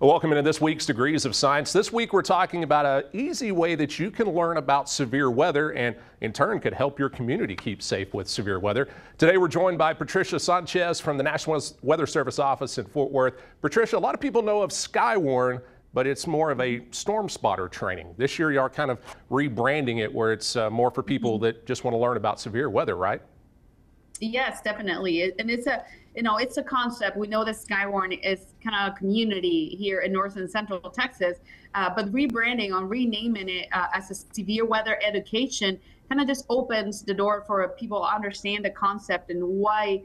Welcome into this week's Degrees of Science. This week we're talking about an easy way that you can learn about severe weather and in turn could help your community keep safe with severe weather. Today we're joined by Patricia Sanchez from the National Weather Service office in Fort Worth. Patricia, a lot of people know of Skywarn, but it's more of a storm spotter training. This year you are kind of rebranding it where it's uh, more for people that just want to learn about severe weather, right? Yes, definitely. And it's a, you know, it's a concept. We know that Skywarn is kind of a community here in North and Central Texas, uh, but rebranding on renaming it uh, as a severe weather education kind of just opens the door for people to understand the concept and why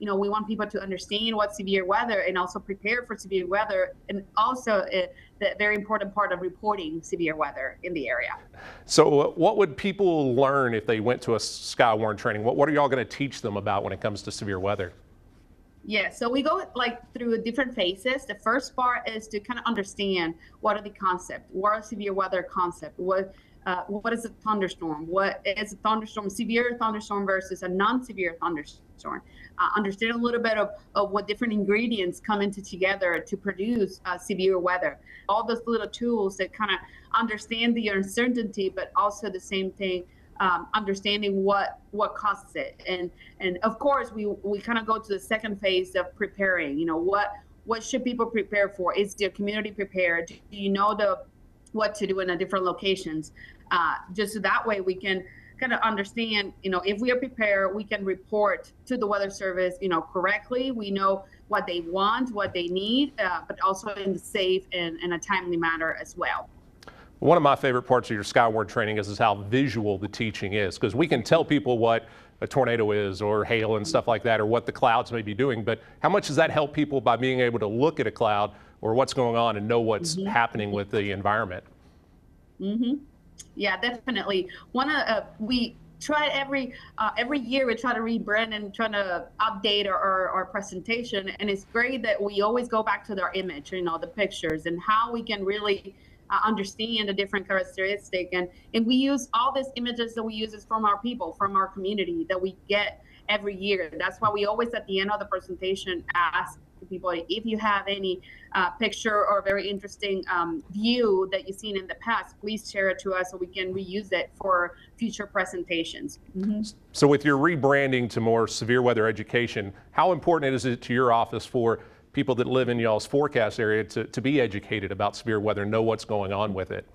you know, we want people to understand what severe weather and also prepare for severe weather, and also uh, the very important part of reporting severe weather in the area. So, what would people learn if they went to a Skywarn training? What, what are y'all going to teach them about when it comes to severe weather? Yeah, so we go like through different phases. The first part is to kind of understand what are the concept, what are severe weather concept, what uh, what is a thunderstorm? What is a thunderstorm, severe thunderstorm versus a non-severe thunderstorm? Uh, understand a little bit of, of what different ingredients come into together to produce uh, severe weather. All those little tools that kind of understand the uncertainty, but also the same thing, um, understanding what what causes it. And and of course, we we kind of go to the second phase of preparing. You know what what should people prepare for? Is their community prepared? Do you know the what to do in the different locations? uh, just so that way we can kind of understand, you know, if we are prepared, we can report to the Weather Service, you know, correctly. We know what they want, what they need, uh, but also in a safe and in a timely manner as well. One of my favorite parts of your Skywarn training is, is how visual the teaching is, because we can tell people what a tornado is or hail and stuff like that, or what the clouds may be doing, but how much does that help people by being able to look at a cloud or what's going on and know what's mm -hmm. happening with the environment? Mm-hmm. Yeah, definitely. One of uh, we try every uh, every year we try to rebrand and try to update our, our, our, presentation and it's great that we always go back to their image you know the pictures and how we can really uh, understand the different characteristic and and we use all these images that we use is from our people from our community that we get every year that's why we always at the end of the presentation ask to people if you have any uh, picture or very interesting um, view that you've seen in the past, please share it to us so we can reuse it for future presentations. Mm-hmm. So, with your rebranding to more severe weather education, how important is it to your office for people that live in y'all's forecast area to, to be educated about severe weather, know what's going on with it?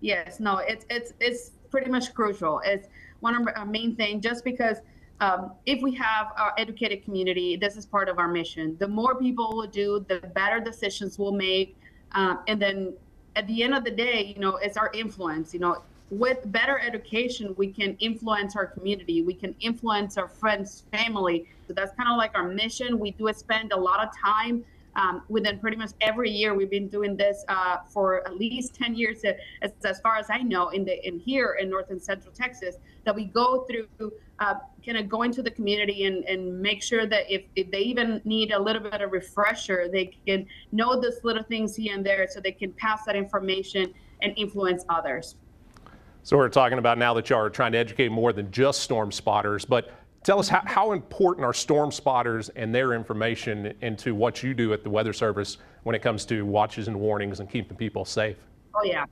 Yes, no, it's it's it's pretty much crucial. It's one of our main thing. Just because um, if we have our educated community, this is part of our mission. The more people will do, the better decisions we'll make. Um, and then at the end of the day, you know, it's our influence. You know, with better education, we can influence our community. We can influence our friends, family. So that's kind of like our mission. We do spend a lot of time um, within pretty much every year we've been doing this uh, for at least 10 years uh, as, as, far as i know in the in here in north and central texas that we go through uh, kind of go into the community and, and make sure that if, if they even need a little bit of refresher they can know those little things here and there so they can pass that information and influence others so we're talking about now that you are trying to educate more than just storm spotters but Tell us how, how important are storm spotters and their information into what you do at the Weather Service when it comes to watches and warnings and keeping people safe? Oh, yeah.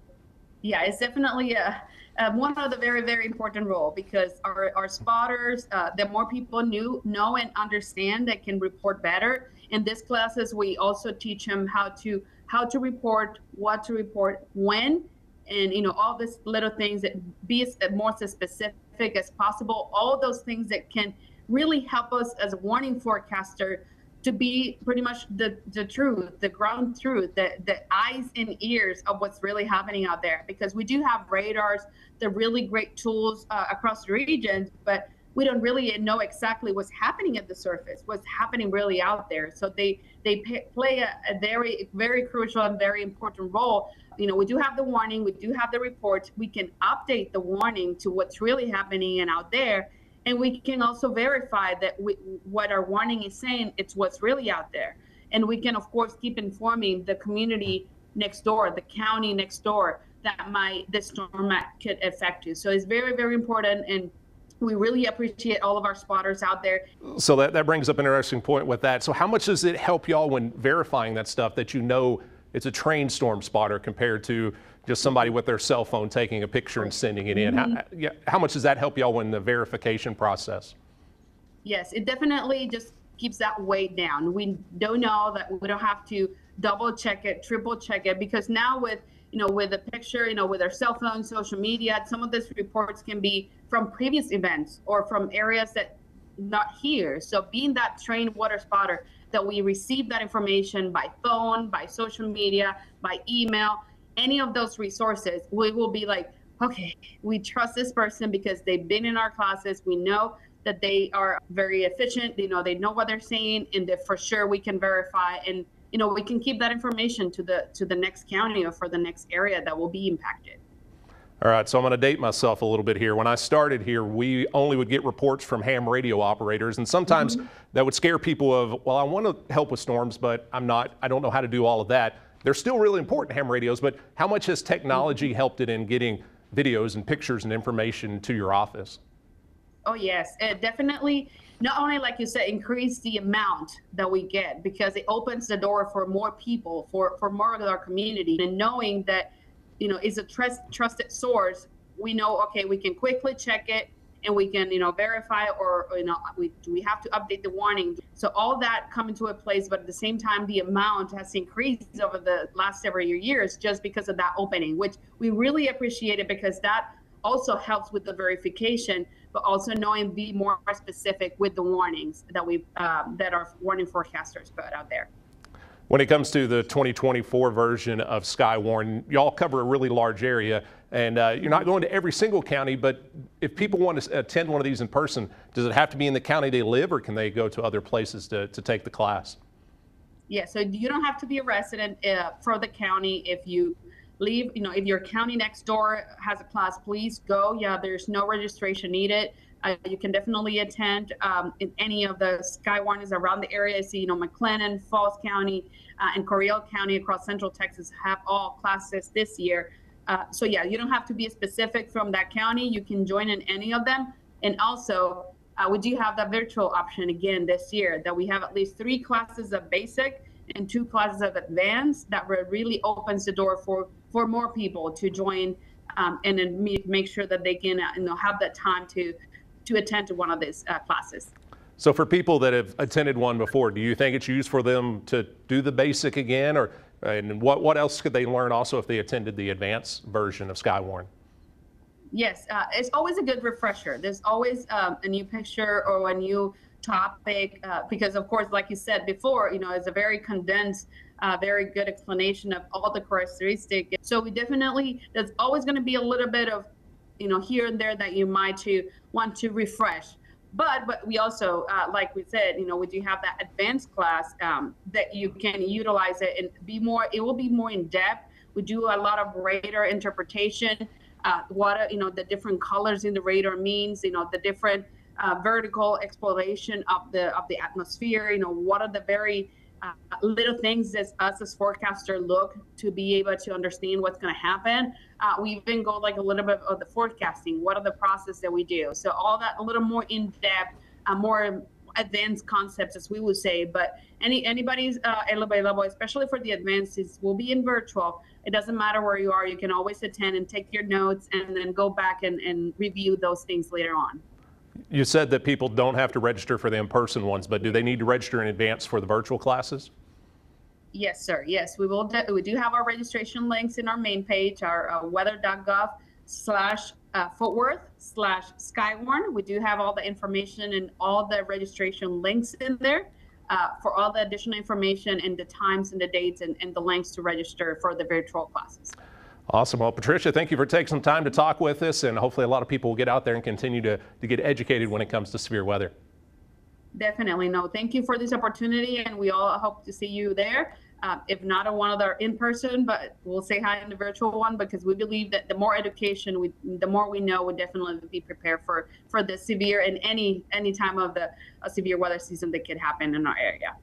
Yeah, it's definitely a, uh, one of the very, very important role because our, our spotters, uh, the more people knew, know and understand that can report better. In these classes, we also teach them how to how to report, what to report, when, and you know all these little things that be as more specific as possible. All those things that can really help us as a warning forecaster to be pretty much the, the truth, the ground truth, the, the eyes and ears of what's really happening out there. Because we do have radars, they're really great tools uh, across the region, but we don't really know exactly what's happening at the surface, what's happening really out there. So they they play a, a, very very crucial and very important role. You know, we do have the warning, we do have the report. We can update the warning to what's really happening and out there, and we can also verify that we, what our warning is saying it's what's really out there. And we can of course keep informing the community next door, the county next door that might the storm might could affect you. So it's very very important and we really appreciate all of our spotters out there. So that, that brings up an interesting point with that. So how much does it help y'all when verifying that stuff that you know it's a trained storm spotter compared to just somebody with their cell phone taking a picture and sending it in? Mm-hmm. How, yeah, how much does that help y'all in the verification process? Yes, it definitely just keeps that weight down. We don't know that we don't have to double check it, triple check it, because now with you know with a picture, you know with our cell phone, social media, some of these reports can be from previous events or from areas that not here. So being that trained water spotter, that we receive that information by phone, by social media, by email, any of those resources, we will be like, okay, we trust this person because they've been in our classes. We know that they are very efficient. You know, they know what they're saying, and that for sure we can verify and you know we can keep that information to the to the next county or for the next area that will be impacted. All right, so I'm going to date myself a little bit here. When I started here, we only would get reports from ham radio operators, and sometimes mm-hmm. that would scare people of, well, I want to help with storms, but I'm not, I don't know how to do all of that. They're still really important, ham radios, but how much has technology mm-hmm. helped it in getting videos and pictures and information to your office? Oh, yes, it definitely. Not only, like you said, increase the amount that we get because it opens the door for more people, for, for more of our community, and knowing that you know, is a trust, trusted source, we know, okay, we can quickly check it and we can, you know, verify or, or you know, we, we have to update the warning. So all that come into a place, but at the same time, the amount has increased over the last several years just because of that opening, which we really appreciate it because that also helps with the verification, but also knowing be more specific with the warnings that we um, that our warning forecasters put out there. When it comes to the 2024 version of Skywarn, y'all cover a really large area, and uh, you're not going to every single county, but if people want to attend one of these in person, does it have to be in the county they live, or can they go to other places to, to take the class? Yeah, so you don't have to be a resident uh, for the county. If you leave, you know, if your county next door has a class, please go. Yeah, there's no registration needed. Uh, you can definitely attend um, in any of the Skywarners around the area. I see, you know, McLennan, Falls County, uh, and Coryell County across Central Texas have all classes this year. Uh, so yeah, you don't have to be specific from that county. You can join in any of them. And also, uh, we do have that virtual option again this year that we have at least three classes of basic and two classes of advanced that really opens the door for for more people to join um, and then make sure that they can uh, you know have that time to to attend to one of these uh, classes. So for people that have attended one before, do you think it's used for them to do the basic again, or and what what else could they learn also if they attended the advanced version of Skywarn? Yes, uh, it's always a good refresher. There's always um, a new picture or a new topic uh, because, of course, like you said before, you know, it's a very condensed, uh, very good explanation of all the characteristics. So we definitely there's always going to be a little bit of you know here and there that you might to want to refresh. But but we also uh, like we said you know we do have that advanced class um, that you can utilize it and be more it will be more in depth. We do a lot of radar interpretation uh, what you know the different colors in the radar means you know the different uh, vertical exploration of the of the atmosphere you know what are the very uh, little things as us as forecaster look to be able to understand what's going to happen. Uh, we even go like a little bit of the forecasting. What are the process that we do? So all that a little more in depth, uh, more advanced concepts, as we would say. But any anybody's uh, level, especially for the advanced, will be in virtual. It doesn't matter where you are. You can always attend and take your notes and then go back and, and review those things later on. You said that people don't have to register for the in-person ones, but do they need to register in advance for the virtual classes? Yes, sir. Yes, we will. we do have our registration links in our main page, our uh, weather.gov slash uh, Fort Worth slash Skywarn. We do have all the information and all the registration links in there uh, for all the additional information and the times and the dates and, and the links to register for the virtual classes. Awesome. Well, Patricia, thank you for taking some time to talk with us, and hopefully a lot of people will get out there and continue to, to get educated when it comes to severe weather. Definitely. No, thank you for this opportunity, and we all hope to see you there. Uh, if not on one of our in person, but we'll say hi in the virtual one because we believe that the more education, we, the more we know, we definitely be prepared for for the severe and any any time of the severe weather season that could happen in our area.